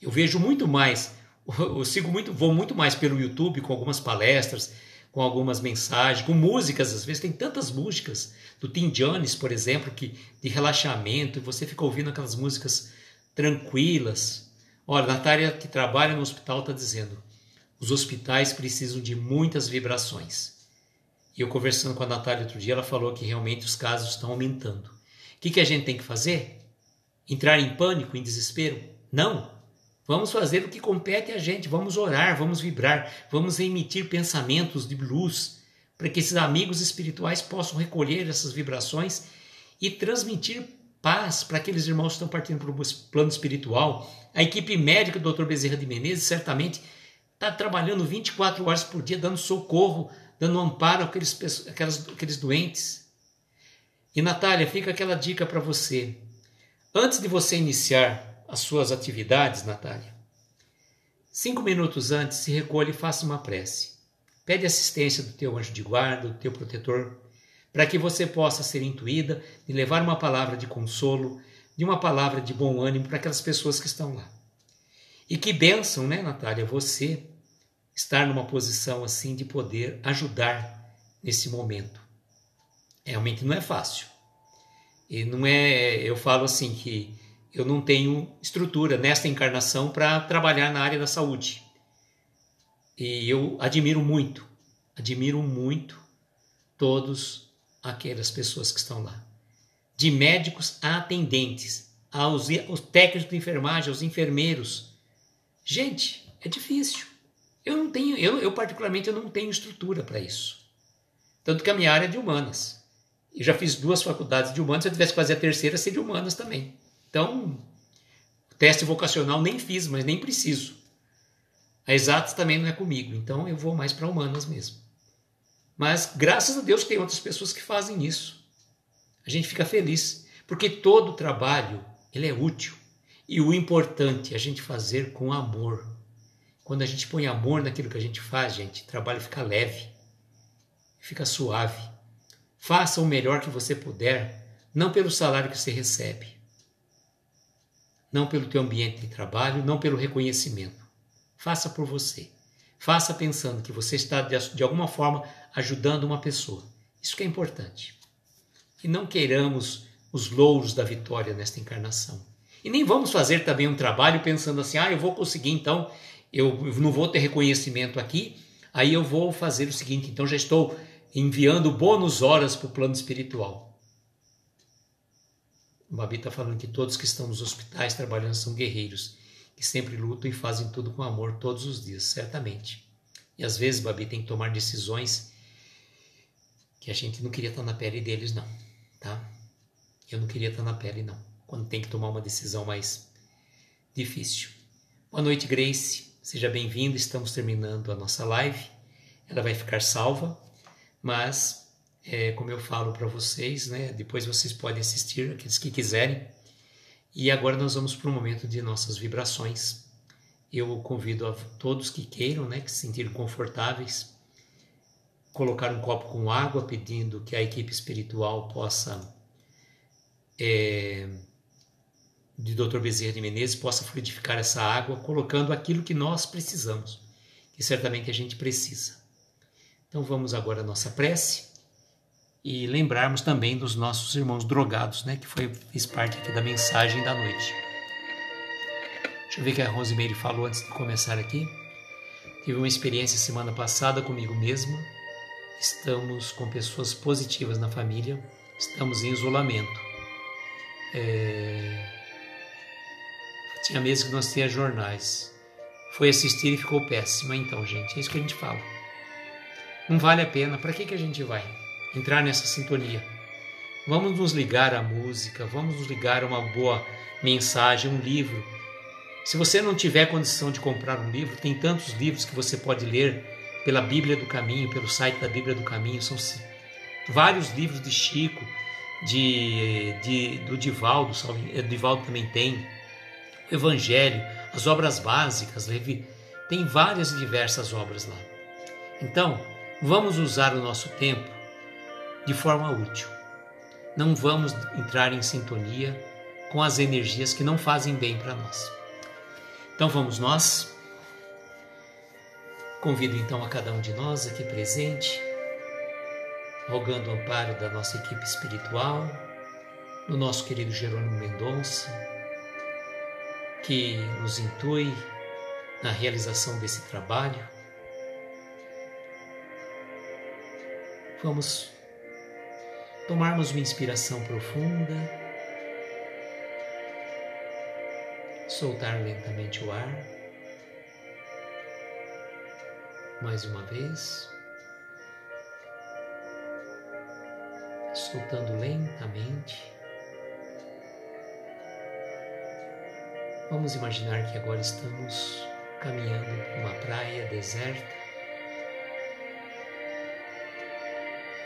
Eu vejo muito mais, [laughs] eu sigo muito, vou muito mais pelo YouTube com algumas palestras, com algumas mensagens, com músicas, às vezes tem tantas músicas do Tim Jones, por exemplo, que de relaxamento, e você fica ouvindo aquelas músicas tranquilas. Olha, a Natália que trabalha no hospital está dizendo: os hospitais precisam de muitas vibrações. E eu conversando com a Natália outro dia, ela falou que realmente os casos estão aumentando. que, que a gente tem que fazer? Entrar em pânico, em desespero? Não. Vamos fazer o que compete a gente, vamos orar, vamos vibrar, vamos emitir pensamentos de luz, para que esses amigos espirituais possam recolher essas vibrações e transmitir paz para aqueles irmãos que estão partindo para o plano espiritual. A equipe médica do Dr. Bezerra de Menezes certamente está trabalhando 24 horas por dia, dando socorro, dando amparo àqueles, àquelas, àqueles doentes. E Natália, fica aquela dica para você. Antes de você iniciar as suas atividades, Natália, cinco minutos antes, se recolhe e faça uma prece. Pede assistência do teu anjo de guarda, do teu protetor, para que você possa ser intuída e levar uma palavra de consolo, de uma palavra de bom ânimo para aquelas pessoas que estão lá. E que bênção, né, Natália, você estar numa posição assim de poder ajudar nesse momento. Realmente não é fácil. E não é, eu falo assim que eu não tenho estrutura nesta encarnação para trabalhar na área da saúde. E eu admiro muito, admiro muito todos aquelas pessoas que estão lá. De médicos a atendentes, aos, aos técnicos de enfermagem, aos enfermeiros. Gente, é difícil. Eu não tenho, eu, eu particularmente eu não tenho estrutura para isso. Tanto que a minha área é de humanas. Eu já fiz duas faculdades de humanas, se eu tivesse que fazer a terceira, seria de humanas também. Então, teste vocacional nem fiz, mas nem preciso. A exatas também não é comigo, então eu vou mais para humanas mesmo. Mas graças a Deus tem outras pessoas que fazem isso. A gente fica feliz, porque todo trabalho ele é útil. E o importante é a gente fazer com amor. Quando a gente põe amor naquilo que a gente faz, gente, o trabalho fica leve, fica suave. Faça o melhor que você puder, não pelo salário que você recebe, não pelo teu ambiente de trabalho, não pelo reconhecimento. Faça por você. Faça pensando que você está de alguma forma ajudando uma pessoa. Isso que é importante. E não queiramos os louros da vitória nesta encarnação. E nem vamos fazer também um trabalho pensando assim, ah, eu vou conseguir então, eu não vou ter reconhecimento aqui, aí eu vou fazer o seguinte, então já estou enviando bônus horas para o plano espiritual. O Babi está falando que todos que estão nos hospitais trabalhando são guerreiros, que sempre lutam e fazem tudo com amor todos os dias, certamente. E às vezes, Babi, tem que tomar decisões que a gente não queria estar na pele deles, não, tá? Eu não queria estar na pele, não, quando tem que tomar uma decisão mais difícil. Boa noite, Grace. Seja bem-vinda. Estamos terminando a nossa live. Ela vai ficar salva, mas, é, como eu falo para vocês, né, depois vocês podem assistir, aqueles que quiserem. E agora nós vamos para o momento de nossas vibrações. Eu convido a todos que queiram, né, que se sentirem confortáveis, colocar um copo com água, pedindo que a equipe espiritual possa, é, de Dr. Bezerra de Menezes, possa fluidificar essa água, colocando aquilo que nós precisamos, que certamente a gente precisa. Então vamos agora à nossa prece e lembrarmos também dos nossos irmãos drogados, né, que foi, fez parte aqui da mensagem da noite. Deixa eu ver o que a Rosemary falou antes de começar aqui. Tive uma experiência semana passada comigo mesma estamos com pessoas positivas na família, estamos em isolamento. É... Tinha meses que nós tinha jornais. Foi assistir e ficou péssima. Então, gente, é isso que a gente fala. Não vale a pena. Para que, que a gente vai entrar nessa sintonia? Vamos nos ligar à música, vamos nos ligar a uma boa mensagem, um livro. Se você não tiver condição de comprar um livro, tem tantos livros que você pode ler pela Bíblia do Caminho, pelo site da Bíblia do Caminho. São vários livros de Chico, de, de do Divaldo, eh, Divaldo também tem, Evangelho, as obras básicas, tem várias e diversas obras lá. Então, vamos usar o nosso tempo de forma útil. Não vamos entrar em sintonia com as energias que não fazem bem para nós. Então vamos nós Convido então a cada um de nós aqui presente, rogando o amparo da nossa equipe espiritual, no nosso querido Jerônimo Mendonça, que nos intui na realização desse trabalho. Vamos tomarmos uma inspiração profunda, soltar lentamente o ar. Mais uma vez, soltando lentamente. Vamos imaginar que agora estamos caminhando por uma praia deserta.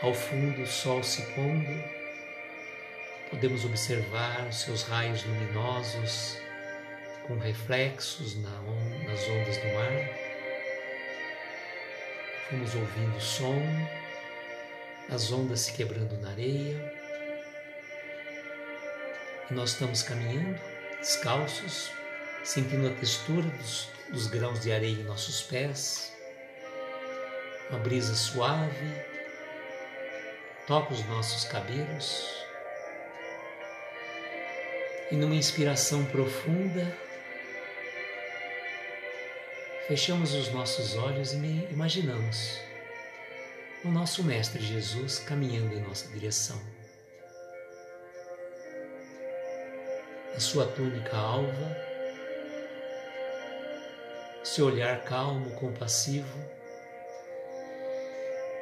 Ao fundo, o sol se pondo, podemos observar seus raios luminosos com reflexos nas ondas do mar. Fomos ouvindo o som, as ondas se quebrando na areia. E nós estamos caminhando, descalços, sentindo a textura dos, dos grãos de areia em nossos pés, uma brisa suave toca os nossos cabelos e numa inspiração profunda, fechamos os nossos olhos e imaginamos o nosso Mestre Jesus caminhando em nossa direção. A sua túnica alva, seu olhar calmo, compassivo,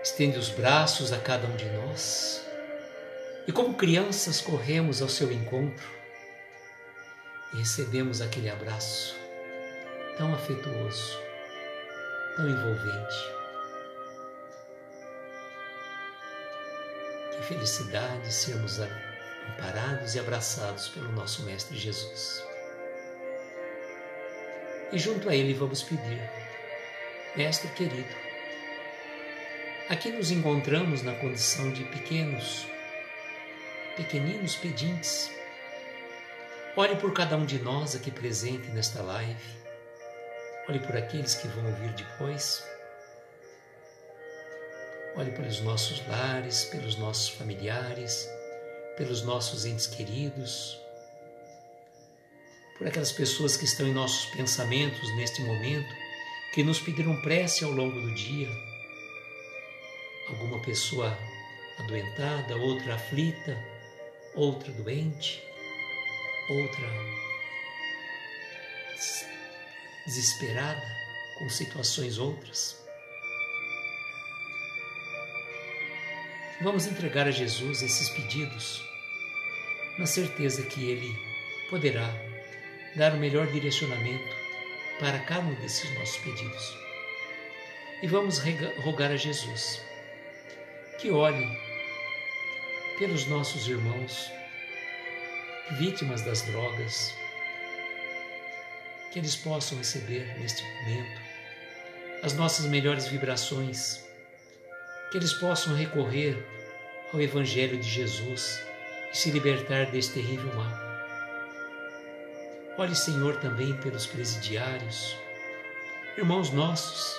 estende os braços a cada um de nós e, como crianças, corremos ao seu encontro e recebemos aquele abraço tão afetuoso, tão envolvente. Que felicidade sermos amparados e abraçados pelo nosso Mestre Jesus. E junto a Ele vamos pedir, Mestre querido, Aqui nos encontramos na condição de pequenos, pequeninos pedintes. Olhe por cada um de nós aqui presente nesta live. Olhe por aqueles que vão ouvir depois. Olhe pelos nossos lares, pelos nossos familiares, pelos nossos entes queridos, por aquelas pessoas que estão em nossos pensamentos neste momento, que nos pediram prece ao longo do dia alguma pessoa adoentada, outra aflita, outra doente, outra desesperada com situações outras. Vamos entregar a Jesus esses pedidos, na certeza que Ele poderá dar o melhor direcionamento para cada um desses nossos pedidos. E vamos rogar a Jesus que olhe pelos nossos irmãos vítimas das drogas, que eles possam receber neste momento as nossas melhores vibrações, que eles possam recorrer ao Evangelho de Jesus e se libertar deste terrível mal. Olhe, Senhor, também pelos presidiários, irmãos nossos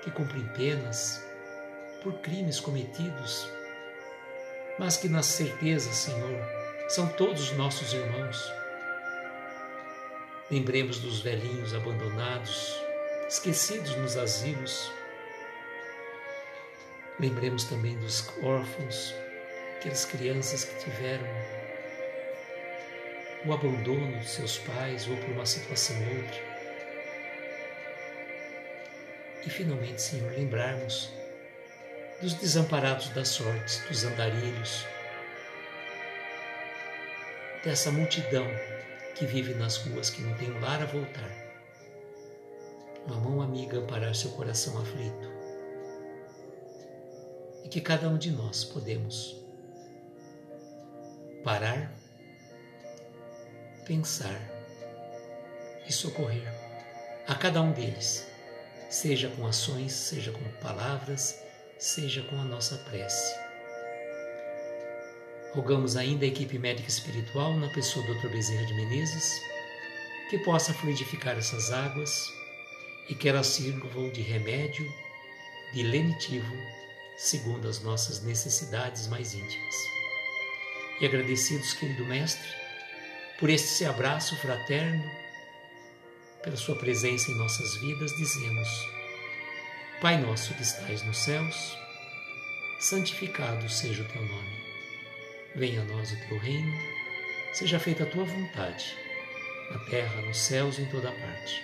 que cumprem penas, por crimes cometidos, mas que na certeza, Senhor, são todos nossos irmãos. Lembremos dos velhinhos abandonados, esquecidos nos asilos. Lembremos também dos órfãos, aquelas crianças que tiveram o abandono de seus pais ou por uma situação ou outra. E finalmente, Senhor, lembrarmos dos desamparados da sorte, dos andarilhos, dessa multidão que vive nas ruas, que não tem um lar a voltar. Uma mão amiga amparar seu coração aflito. E que cada um de nós podemos parar, pensar e socorrer a cada um deles, seja com ações, seja com palavras, seja com a nossa prece. Rogamos ainda a equipe médica espiritual, na pessoa do Dr. Bezerra de Menezes, que possa fluidificar essas águas e que elas sirvam de remédio, de lenitivo, segundo as nossas necessidades mais íntimas. E agradecidos, querido Mestre, por este abraço fraterno, pela Sua presença em nossas vidas, dizemos Pai nosso que estais nos céus, santificado seja o teu nome. Venha a nós o teu reino, seja feita a tua vontade, na terra terra, nos céus e em toda parte.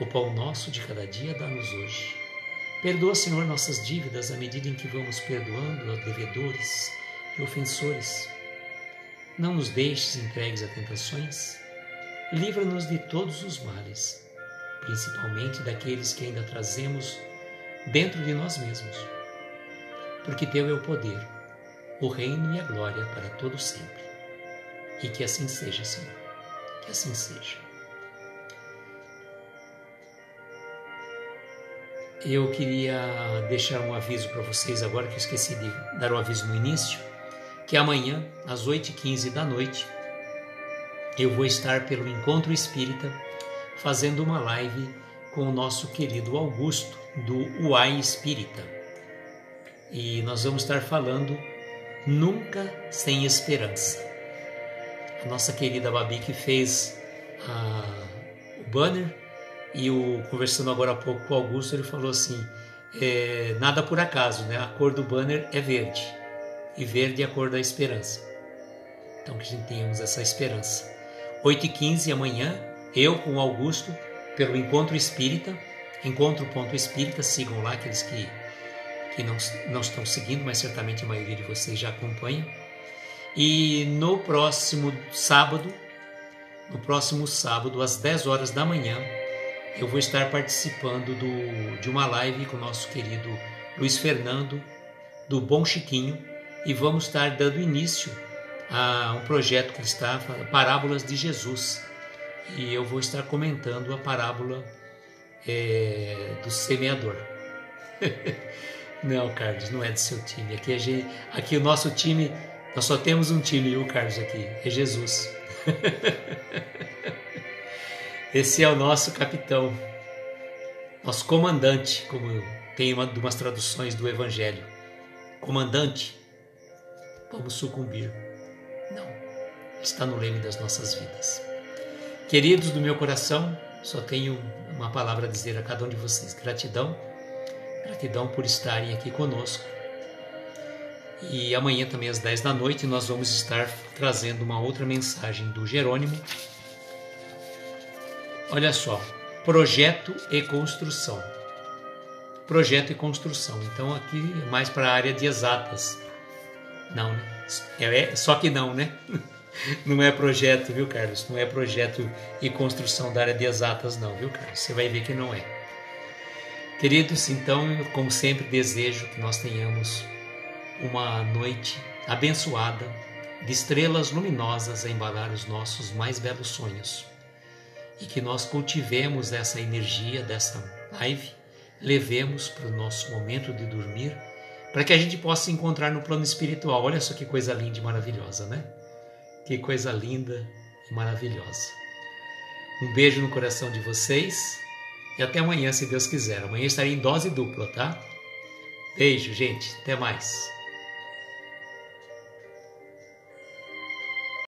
O pão nosso de cada dia dá-nos hoje. Perdoa, Senhor, nossas dívidas à medida em que vamos perdoando a devedores e ofensores. Não nos deixes entregues a tentações. Livra-nos de todos os males, principalmente daqueles que ainda trazemos dentro de nós mesmos. Porque Teu é o poder, o reino e a glória para todo sempre. E que assim seja, Senhor. Que assim seja. Eu queria deixar um aviso para vocês agora que eu esqueci de dar o aviso no início, que amanhã, às 8h15 da noite, eu vou estar pelo Encontro Espírita fazendo uma live com o nosso querido Augusto, do UAI Espírita. E nós vamos estar falando Nunca Sem Esperança. A nossa querida Babi que fez a, o banner e o conversando agora há pouco com o Augusto, ele falou assim: é, nada por acaso, né? A cor do banner é verde e verde é a cor da esperança. Então que a gente tenhamos essa esperança. 8h15 amanhã, eu com Augusto, pelo Encontro Espírita, Encontro Ponto Espírita, sigam lá aqueles que, que não, não estão seguindo, mas certamente a maioria de vocês já acompanha. E no próximo sábado, no próximo sábado, às 10 horas da manhã, eu vou estar participando do, de uma live com o nosso querido Luiz Fernando, do Bom Chiquinho, e vamos estar dando início a um projeto que está Parábolas de Jesus. E eu vou estar comentando a parábola é, do semeador. [laughs] não, Carlos, não é do seu time. Aqui, gente, aqui o nosso time, nós só temos um time, viu, Carlos, aqui, é Jesus. [laughs] Esse é o nosso capitão, nosso comandante, como tem uma de umas traduções do Evangelho. Comandante, vamos sucumbir. Não, está no leme das nossas vidas. Queridos do meu coração, só tenho uma palavra a dizer a cada um de vocês: gratidão, gratidão por estarem aqui conosco. E amanhã, também às 10 da noite, nós vamos estar trazendo uma outra mensagem do Jerônimo. Olha só, projeto e construção. Projeto e construção. Então, aqui é mais para a área de exatas. Não, né? É, só que não, né? [laughs] Não é projeto, viu, Carlos? Não é projeto e construção da área de exatas, não, viu, Carlos? Você vai ver que não é. Queridos, então, como sempre, desejo que nós tenhamos uma noite abençoada de estrelas luminosas a embalar os nossos mais belos sonhos e que nós cultivemos essa energia dessa live, levemos para o nosso momento de dormir, para que a gente possa se encontrar no plano espiritual. Olha só que coisa linda e maravilhosa, né? Que coisa linda e maravilhosa. Um beijo no coração de vocês e até amanhã, se Deus quiser. Amanhã estarei em dose dupla, tá? Beijo, gente. Até mais.